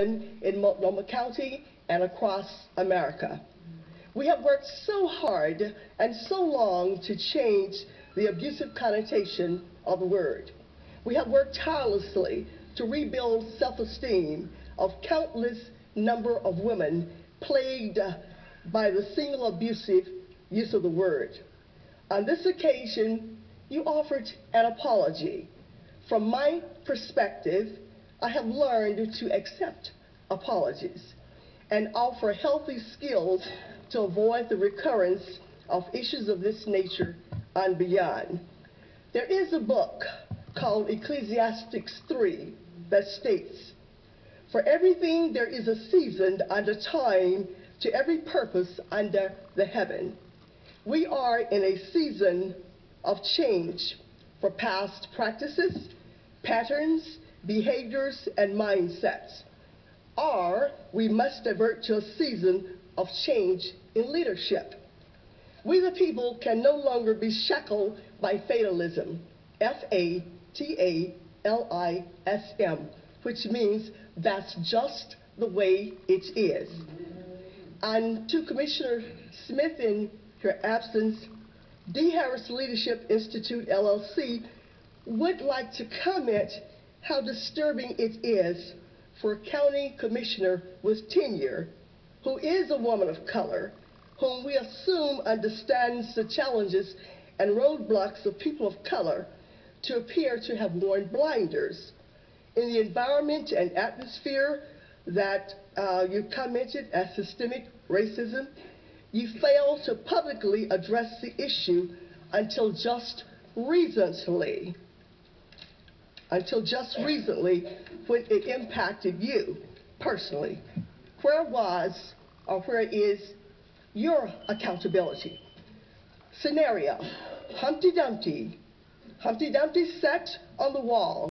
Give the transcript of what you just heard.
women in Multnomah County and across America. We have worked so hard and so long to change the abusive connotation of the word. We have worked tirelessly to rebuild self-esteem of countless number of women plagued by the single abusive use of the word. On this occasion, you offered an apology. From my perspective, I have learned to accept apologies and offer healthy skills to avoid the recurrence of issues of this nature and beyond. There is a book called Ecclesiastes 3 that states, For everything there is a season and a time to every purpose under the heaven. We are in a season of change for past practices, patterns, behaviors, and mindsets. Or we must divert to a season of change in leadership. We the people can no longer be shackled by fatalism, F-A-T-A-L-I-S-M, which means that's just the way it is. And to Commissioner Smith in her absence, D. Harris Leadership Institute, LLC, would like to comment how disturbing it is for a county commissioner with tenure who is a woman of color, whom we assume understands the challenges and roadblocks of people of color, to appear to have worn blinders. In the environment and atmosphere that uh, you commented as systemic racism, you failed to publicly address the issue until just recently. Until just recently, when it impacted you personally. Where was or where is your accountability? Scenario Humpty Dumpty. Humpty Dumpty sat on the wall